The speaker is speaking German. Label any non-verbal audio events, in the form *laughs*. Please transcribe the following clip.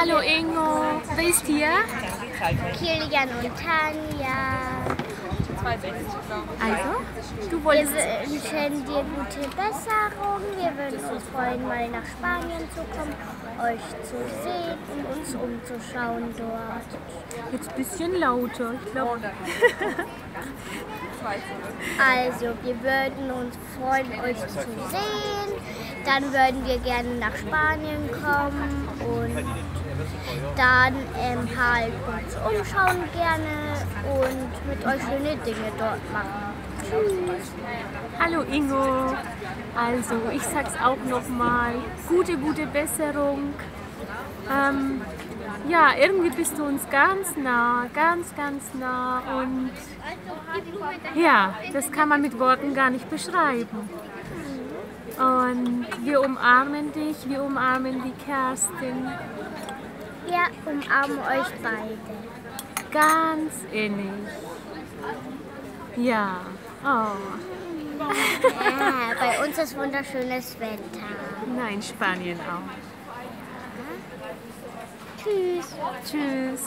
Hallo Ingo, wer ist hier? Kilian und Tanja. Also, du Wir wolltest... wünschen dir gute Besserung. Wir würden uns freuen, mal nach Spanien zu kommen, euch zu sehen und uns umzuschauen dort. Jetzt ein bisschen lauter, ich glaube. *laughs* Also, wir würden uns freuen, euch zu sehen. Dann würden wir gerne nach Spanien kommen und dann ähm, halt uns umschauen gerne und mit euch schöne Dinge dort machen. Tschüss. Hallo Ingo. Also, ich sag's auch nochmal. Gute, gute Besserung. Ähm, ja, irgendwie bist du uns ganz nah, ganz, ganz nah und ja, das kann man mit Worten gar nicht beschreiben. Und wir umarmen dich, wir umarmen die Kerstin Wir umarmen euch beide. ganz innig. Ja, oh, Ja, bei uns ist wunderschönes Wetter. nein, Spanien auch. Tschüss. Tschüss.